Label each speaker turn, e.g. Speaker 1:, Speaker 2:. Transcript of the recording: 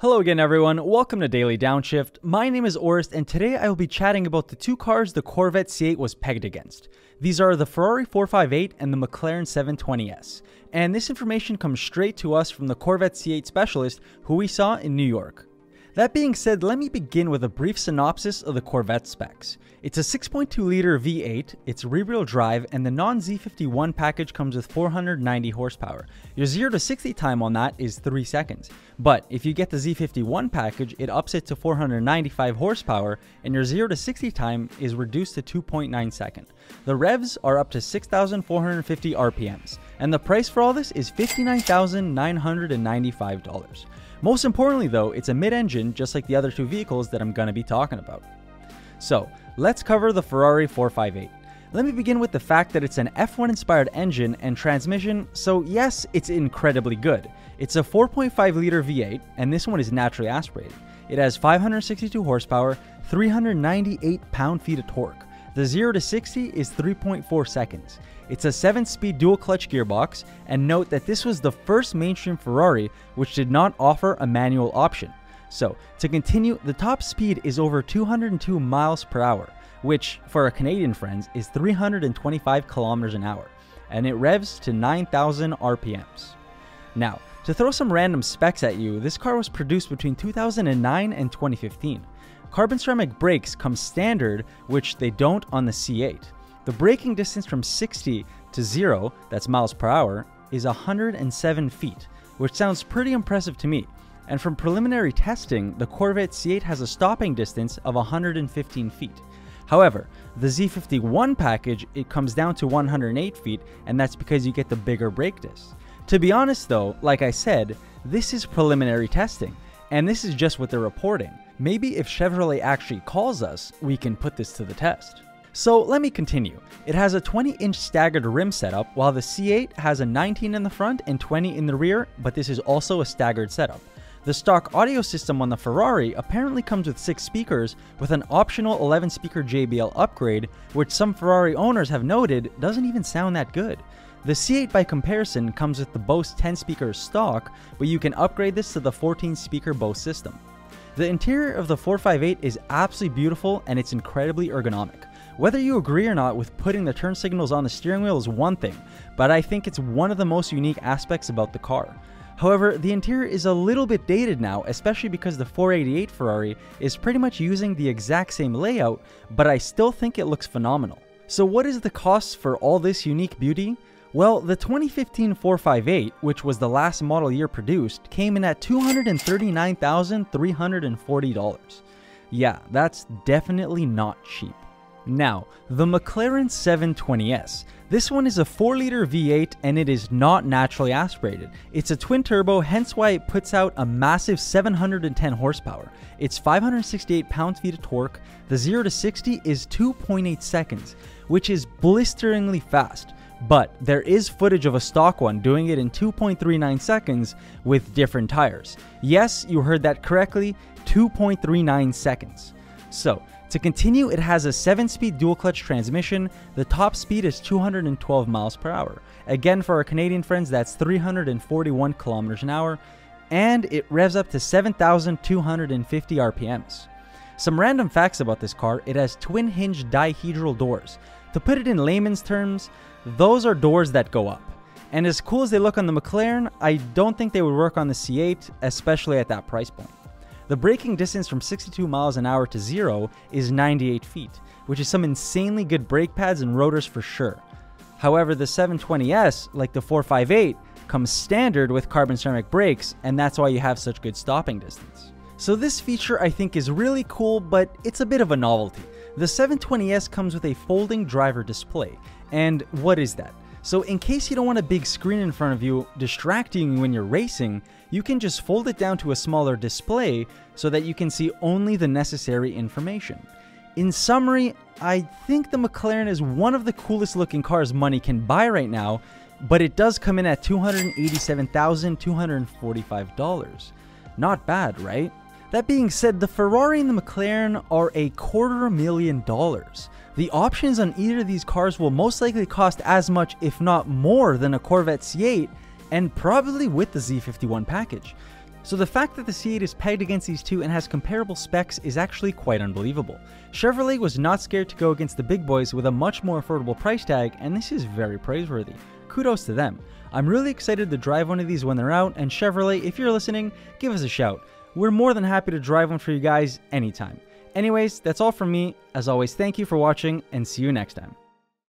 Speaker 1: Hello again, everyone. Welcome to Daily Downshift. My name is Orist, and today I will be chatting about the two cars the Corvette C8 was pegged against. These are the Ferrari 458 and the McLaren 720S. And this information comes straight to us from the Corvette C8 specialist who we saw in New York. That being said, let me begin with a brief synopsis of the Corvette specs. It's a 6.2 liter V8, it's rear wheel drive, and the non Z51 package comes with 490 horsepower. Your 0 to 60 time on that is 3 seconds. But if you get the Z51 package, it ups it to 495 horsepower, and your 0 to 60 time is reduced to 2.9 second. The revs are up to 6,450 RPMs, and the price for all this is $59,995. Most importantly though, it's a mid-engine just like the other two vehicles that I'm going to be talking about. So, let's cover the Ferrari 458. Let me begin with the fact that it's an F1 inspired engine and transmission, so yes, it's incredibly good. It's a 4.5 liter V8, and this one is naturally aspirated. It has 562 horsepower, 398 pound feet of torque. The 0 to 60 is 3.4 seconds. It's a 7-speed dual-clutch gearbox, and note that this was the first mainstream Ferrari which did not offer a manual option. So, to continue, the top speed is over 202 miles per hour, which, for our Canadian friends, is 325 kilometers an hour, and it revs to 9,000 RPMs. Now, to throw some random specs at you, this car was produced between 2009 and 2015. Carbon ceramic brakes come standard, which they don't on the C8. The braking distance from 60 to 0, that's miles per hour, is 107 feet, which sounds pretty impressive to me. And from preliminary testing, the Corvette C8 has a stopping distance of 115 feet. However, the Z51 package, it comes down to 108 feet, and that's because you get the bigger brake disc. To be honest though, like I said, this is preliminary testing, and this is just what they're reporting. Maybe if Chevrolet actually calls us, we can put this to the test. So let me continue. It has a 20 inch staggered rim setup, while the C8 has a 19 in the front and 20 in the rear, but this is also a staggered setup. The stock audio system on the Ferrari apparently comes with 6 speakers, with an optional 11 speaker JBL upgrade, which some Ferrari owners have noted doesn't even sound that good. The C8 by comparison comes with the Bose 10 speaker stock, but you can upgrade this to the 14 speaker Bose system. The interior of the 458 is absolutely beautiful and it's incredibly ergonomic. Whether you agree or not with putting the turn signals on the steering wheel is one thing, but I think it's one of the most unique aspects about the car. However, the interior is a little bit dated now, especially because the 488 Ferrari is pretty much using the exact same layout, but I still think it looks phenomenal. So what is the cost for all this unique beauty? Well, the 2015 458, which was the last model year produced, came in at $239,340. Yeah, that's definitely not cheap. Now, the McLaren 720S. This one is a 4 liter V8 and it is not naturally aspirated. It's a twin turbo, hence why it puts out a massive 710 horsepower. It's 568 pound feet of torque. The 0 to 60 is 2.8 seconds, which is blisteringly fast. But there is footage of a stock one doing it in 2.39 seconds with different tires. Yes, you heard that correctly, 2.39 seconds. So, to continue, it has a 7-speed dual-clutch transmission. The top speed is 212 miles per hour. Again, for our Canadian friends, that's 341 kilometers an hour, and it revs up to 7,250 RPMs. Some random facts about this car, it has twin-hinge dihedral doors. To put it in layman's terms, those are doors that go up. And as cool as they look on the McLaren, I don't think they would work on the C8, especially at that price point. The braking distance from 62 miles an hour to zero is 98 feet, which is some insanely good brake pads and rotors for sure. However, the 720S, like the 458, comes standard with carbon ceramic brakes, and that's why you have such good stopping distance. So this feature I think is really cool, but it's a bit of a novelty. The 720S comes with a folding driver display, and what is that? So in case you don't want a big screen in front of you distracting you when you're racing, you can just fold it down to a smaller display so that you can see only the necessary information. In summary, I think the McLaren is one of the coolest looking cars money can buy right now, but it does come in at $287,245. Not bad, right? That being said, the Ferrari and the McLaren are a quarter million dollars. The options on either of these cars will most likely cost as much, if not more, than a Corvette C8, and probably with the Z51 package. So the fact that the C8 is pegged against these two and has comparable specs is actually quite unbelievable. Chevrolet was not scared to go against the big boys with a much more affordable price tag, and this is very praiseworthy. Kudos to them. I'm really excited to drive one of these when they're out, and Chevrolet, if you're listening, give us a shout. We're more than happy to drive one for you guys anytime. Anyways, that's all from me. As always, thank you for watching, and see you next time.